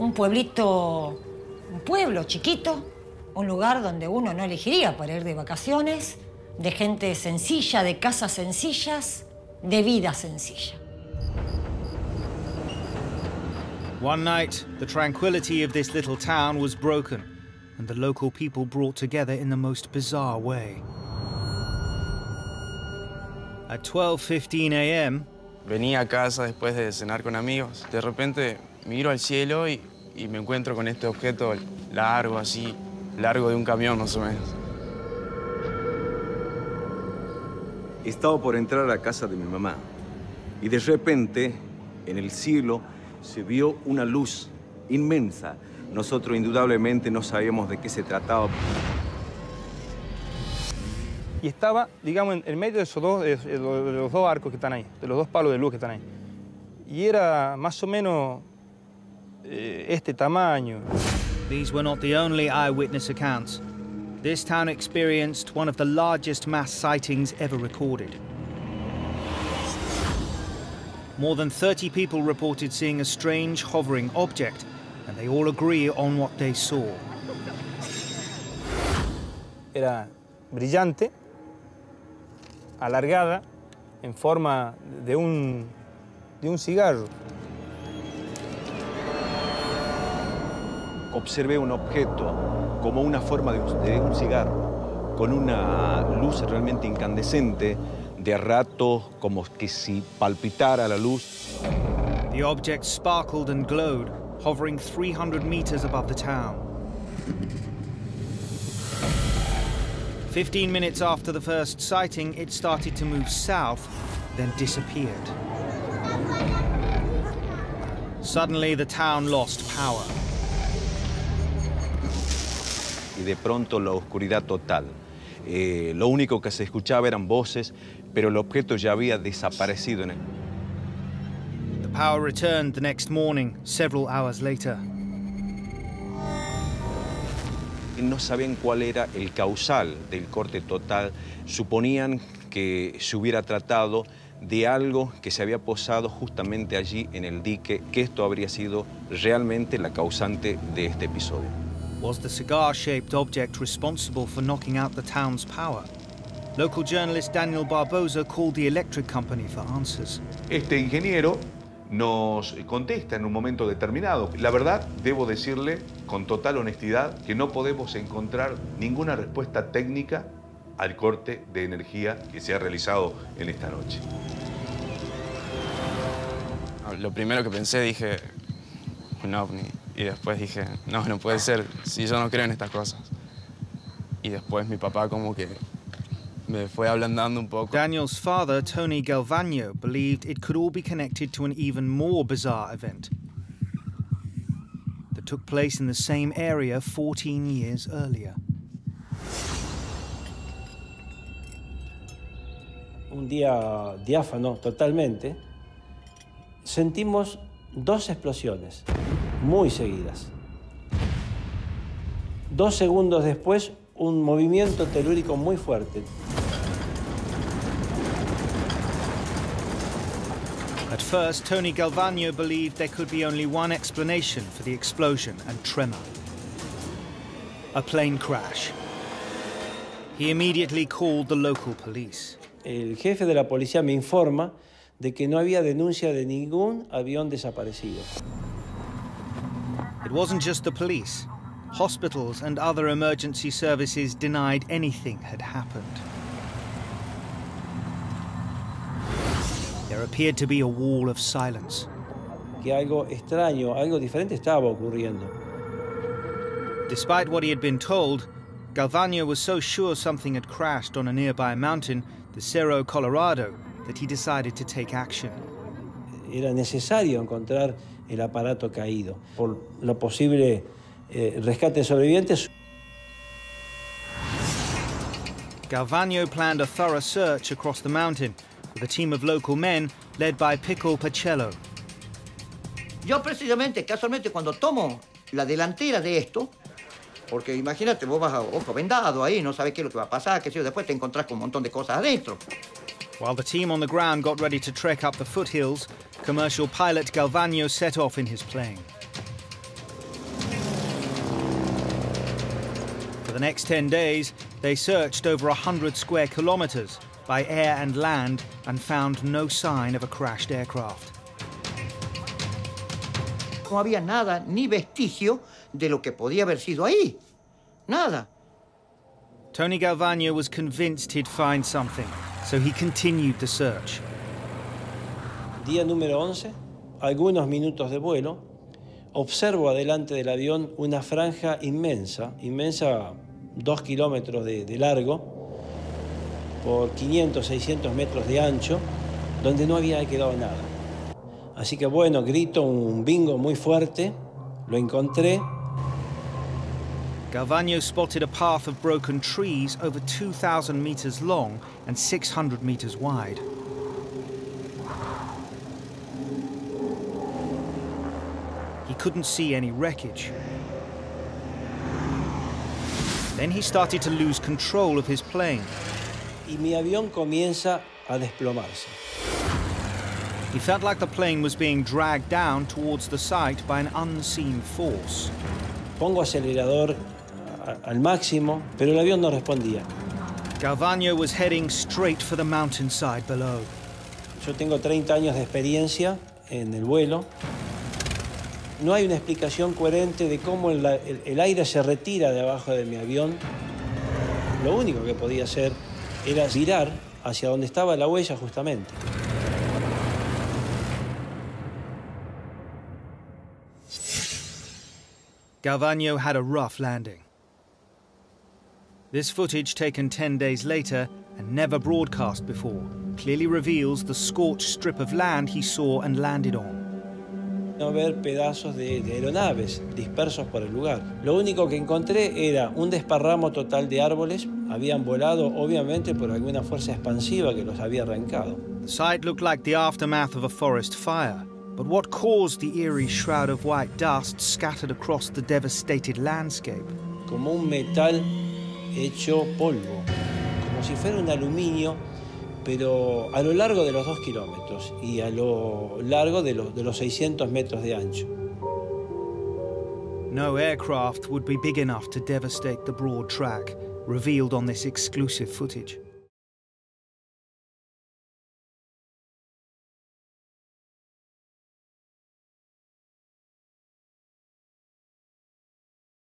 Un pueblito, un pueblo chiquito, un lugar donde uno no elegiría para ir de vacaciones, de gente sencilla, de casas sencillas, de vida sencilla. One night, the tranquility of this little town was broken, and the local people brought together in the most bizarre way. At 12:15 a.m., Venía a casa después de cenar con amigos. De repente miro al cielo y, me encuentro con este objeto largo, así, largo de un camión más o menos. Estaba por entrar a casa de mi mamá y de repente en el cielo se vio una luz inmensa. Nosotros indudablemente no sabíamos de qué se trataba. Y estaba, digamos, en, en medio de esos dos, de, de los de los dos arcos que están ahí, de los dos palos de luz que están ahí. Y era más o menos eh, este tamaño. these were not the only eyewitness accounts. This town experienced one of the largest mass sightings ever recorded. More than 30 people reported seeing a strange hovering object, and they all agree on what they saw. Era brillante, alargada, en forma de un, de un cigarro. Observé un objeto como una forma de un, de un cigarro, con una luz realmente incandescente, de rato como que si palpitara la luz. The object sparkled and glowed, hovering 300 meters above the town. Fifteen minutes after the first sighting, it started to move south, then disappeared. Suddenly, the town lost power. y de pronto la oscuridad total. Eh, lo único que se escuchaba eran voces, pero el objeto ya había desaparecido. The power returned the next morning, several hours later. No sabían cuál era el causal del corte total. Suponían que se hubiera tratado de algo que se había posado justamente allí en el dique, que esto habría sido realmente la causante de este episodio. Was the cigar shaped object responsible for knocking out the town's power? Local journalist Daniel Barbosa called the electric company for answers. Este ingeniero nos contesta en un momento determinado. La verdad, debo decirle con total honestidad que no podemos encontrar ninguna respuesta técnica al corte de energía que se ha realizado en esta noche. Lo primero que pensé, dije, un ovni. Y después dije, no, no puede ser, si yo no creo en estas cosas. Y después mi papá como que me fue ablandando un poco. Daniel's father, Tony Galvano, believed it could all be connected to an even more bizarre event that took place in the same area 14 years earlier. un día diáfano totalmente, sentimos dos explosiones muy seguidas. Dos segundos después, un movimiento telúrico muy fuerte. At first, Tony Galvano believed there could be only one explanation for the explosion and tremor a plane crash. He immediately called the local police. El jefe de la policía me informa de que no había denuncia de ningún avión desaparecido. It wasn't just the police. Hospitals and other emergency services denied anything had happened. There appeared to be a wall of silence. Que algo extraño, algo diferente estaba ocurriendo. Despite what he had been told, Galvano was so sure something had crashed on a nearby mountain, the Cerro Colorado, that he decided to take action. Era necesario encontrar el aparato caído. Por lo posible eh, rescate de sobrevivientes, Galvano planned a thorough search across the mountain a team of local men led by Pickle Pacello. Yo precisamente, casualmente, cuando tomo la delantera de esto, porque imagínate, vos vas a ojo vendado ahí, no sabes qué es lo que va a pasar, qué sé yo, después te encontrás con un montón de cosas adentro. While the team on the ground got ready to trek up the foothills, commercial pilot Galvano set off in his plane. For the next 10 days, they searched over 100 square kilometres by air and land and found no sign of a crashed aircraft. No había nada, ni vestigio de lo que podía haber sido ahí. Nada. Tony Galvano was convinced he'd find something, so he continued the search. Día número 11, algunos minutos de vuelo, observo adelante del avión una franja inmensa, inmensa dos kilómetros de, de largo, por 500, 600 metros de ancho, donde no había quedado nada. Así que bueno, grito un bingo muy fuerte, lo encontré. Galvano spotted a path of broken trees over 2,000 meters long and 600 meters wide. He couldn't see any wreckage. Then he started to lose control of his plane. Y mi avión comienza a desplomarse. He felt like the plane was being dragged down towards the site by an unseen force. Pongo acelerador al máximo, pero el avión no respondía. Galvano was heading straight for the mountainside below. Yo tengo 30 años de experiencia en el vuelo. No hay una explicación coherente de cómo el, el, el aire se retira de abajo de mi avión. Lo único que podía hacer era girar hacia donde estaba la huella justamente. Galvano had a rough landing. This footage, taken 10 days later and never broadcast before, clearly reveals the scorched strip of land he saw and landed on. No ver pedazos de, de, aeronaves dispersos por el lugar. Lo único que encontré era un desparramo total de árboles. Habían volado, obviamente, por alguna fuerza expansiva que los había arrancado. The site looked like the aftermath of a forest fire. But what caused the eerie shroud of white dust scattered across the devastated landscape? Como un metal hecho polvo, como si fuera un aluminio, pero a lo largo de los kilómetros y a lo largo de, de los 600 metros de ancho. No aircraft would be big enough to devastate the broad track revealed on this exclusive footage.